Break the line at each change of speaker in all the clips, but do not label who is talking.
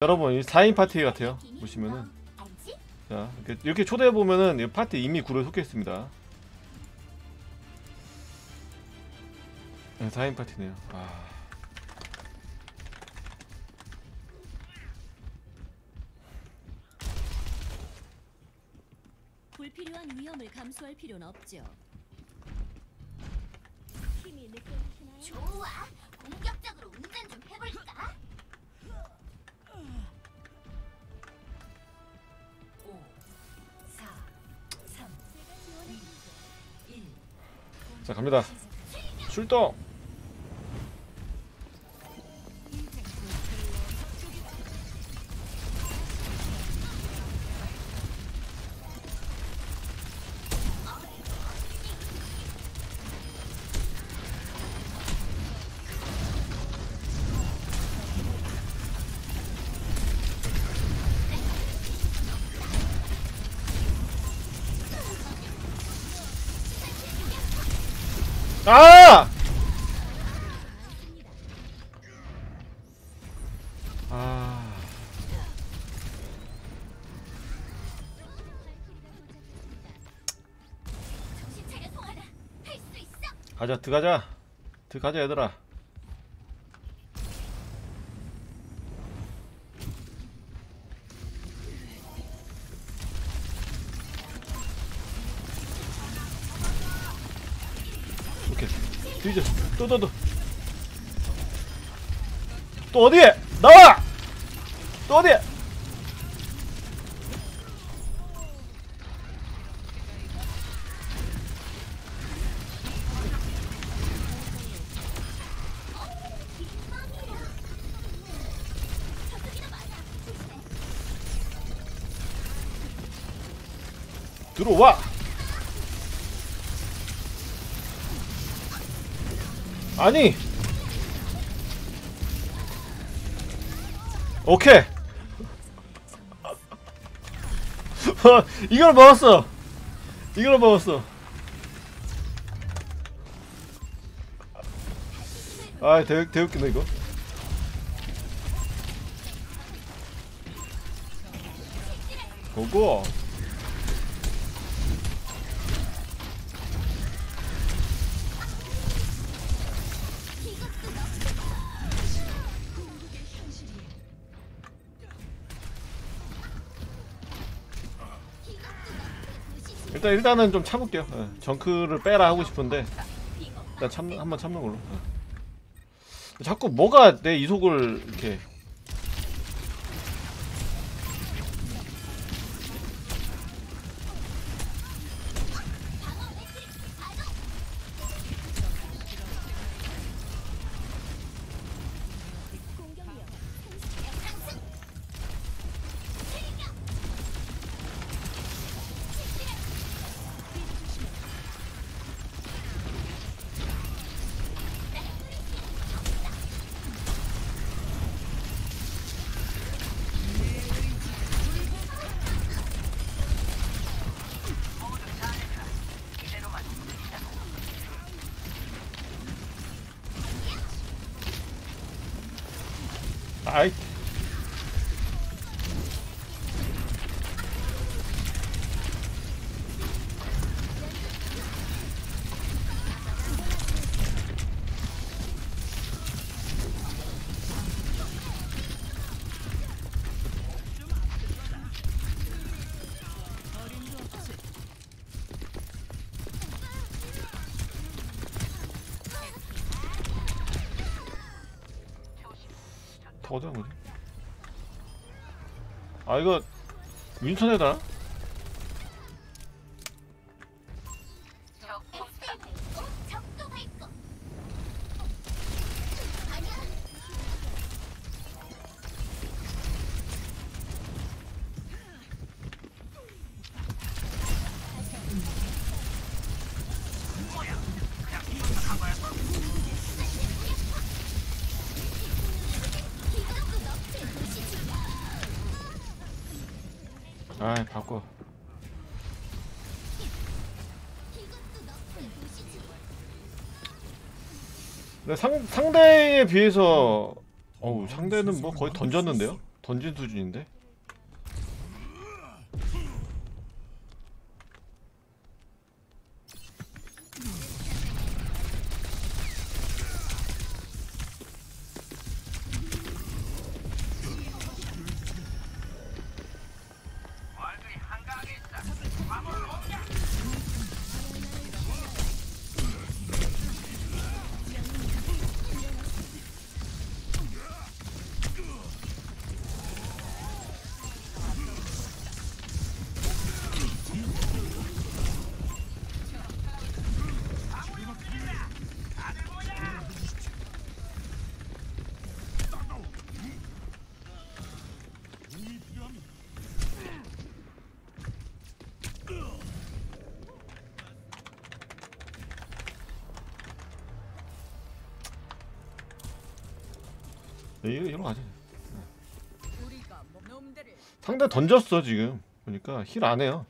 여러분 이 4인 파티 같아요 보시면은? 자 이렇게, 이렇게 초대해 보면은 이 파티 이미 구로에 속해 있습니다 네, 4인 파티네요 아
불필요한 위험을 감수할 필요는 없죠. 힘이 느껴지시나요? 좋아. 공격
자 갑니다. 출동 아! 아.
수 있어.
가자 들어가자 들어가자 얘들아 뒤져. 또또또. 또 어디에? 나와! 또 어디에? 들어와 아니. 오케이. 이걸 먹었어. 이걸 먹었어. 아 대, 대웃기네 이거. 고고 일단 일단은 좀 참을게요. 예, 정크를 빼라 하고 싶은데 일단 참 한번 참는 걸로. 예. 자꾸 뭐가 내 이속을 이렇게 아 어디 간 거지? 아 이거 윈턴에다 아이 바꿔 근데 상, 상대에 비해서 어우 상대는 뭐 거의 던졌는데요? 던진 수준인데? 예,
이리로 가자.
상대 던졌어 지금 그러니까 보니까 힐 안 해요.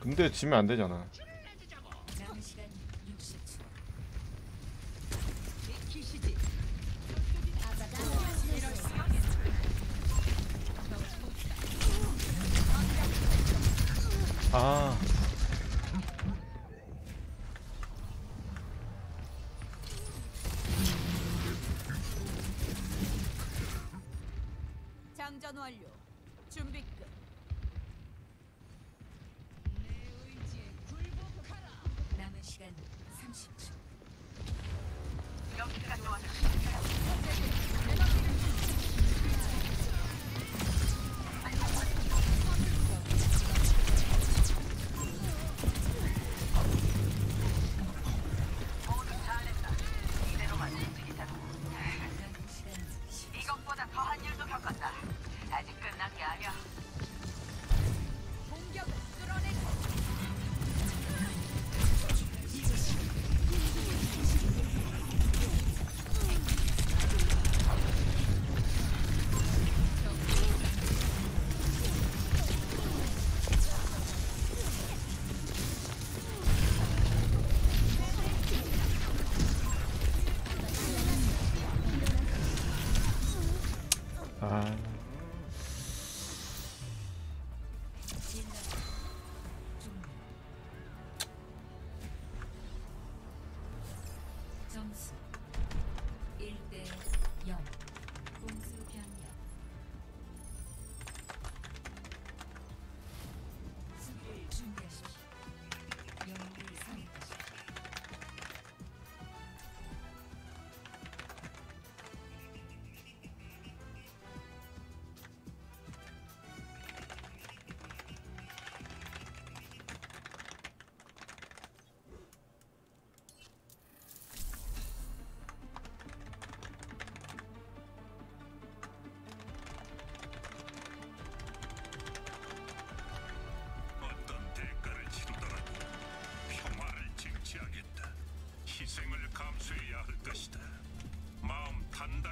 근데 지면 안 되잖아. 아.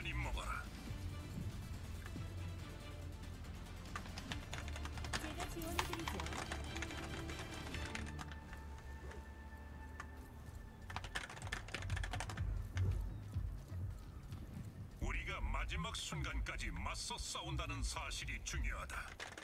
많이
먹어라.
제가 지원해드리죠.
우리가 마지막 순간까지 맞서 싸운다는 사실이 중요하다.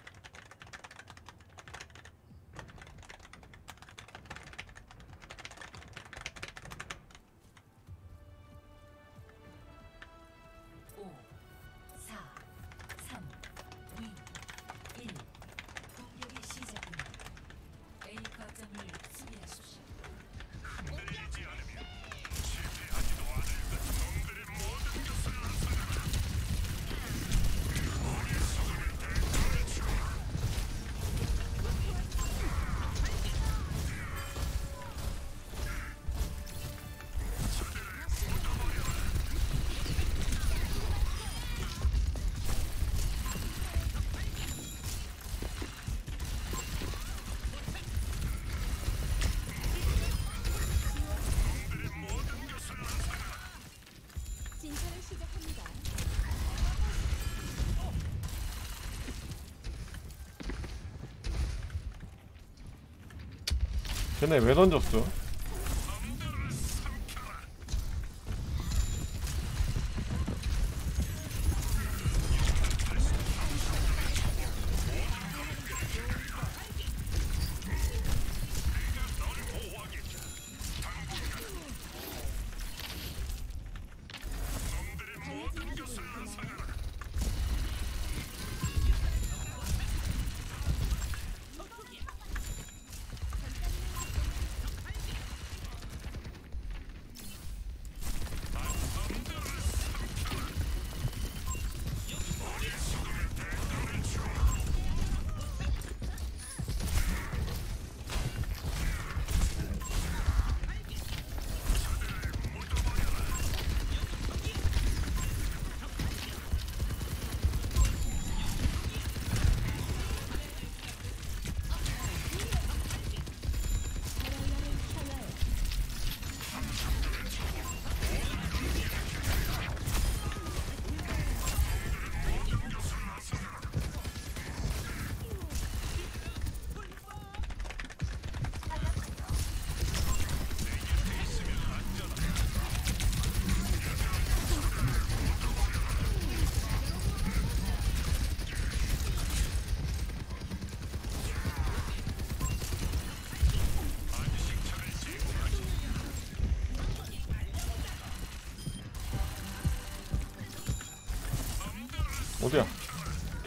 걔네 왜 던졌어?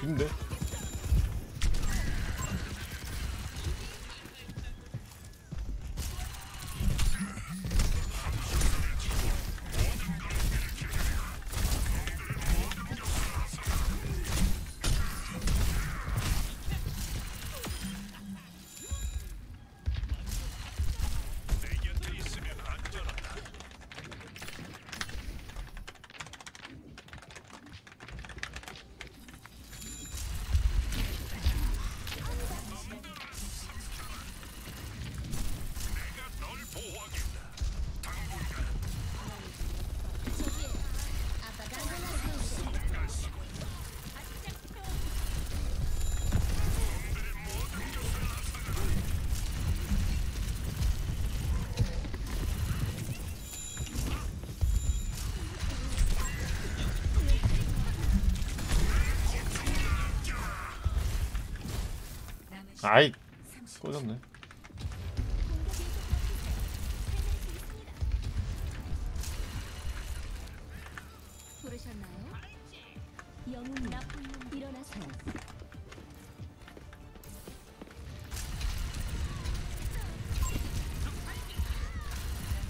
근데? 아이 꺼졌네
부르셨나요? 영웅 나쁜 놈 일어나세요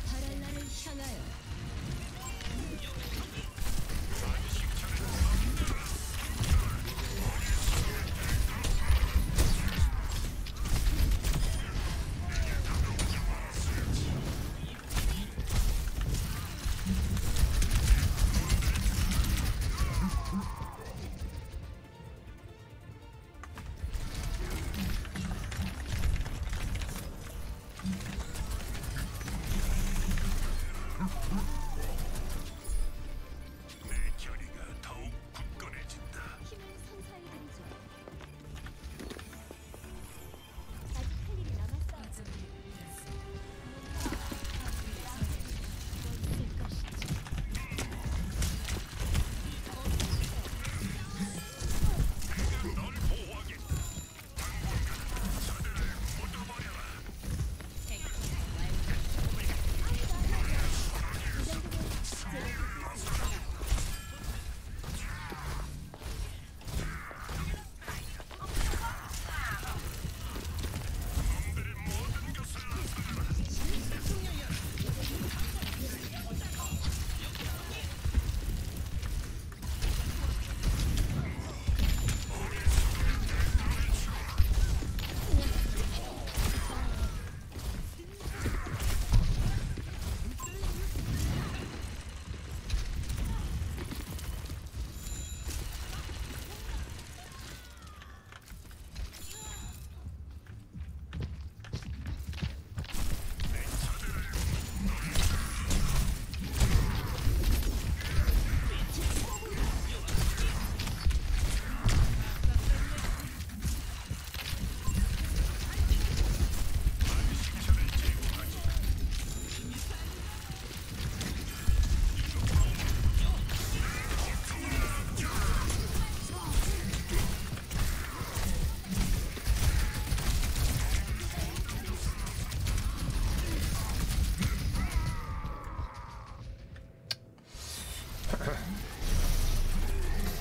바랄라를 향하여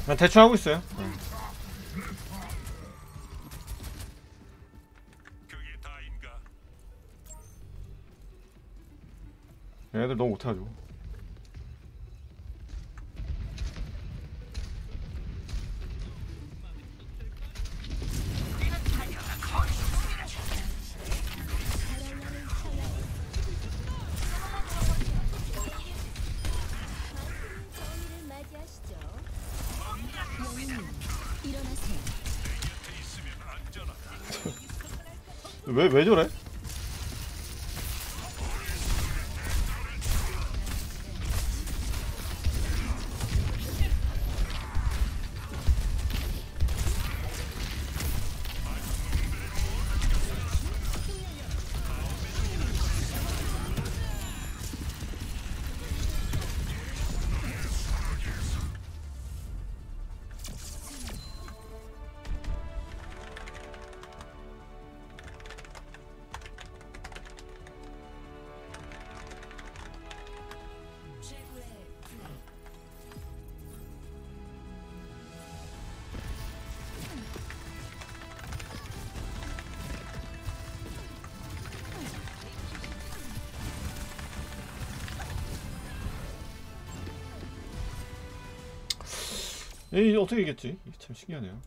난 대충 하고 있어요.
네.
얘들 너무 못해가지고. 왜, 왜 저래? 에이 어떻게 이겼지? 참 신기하네요.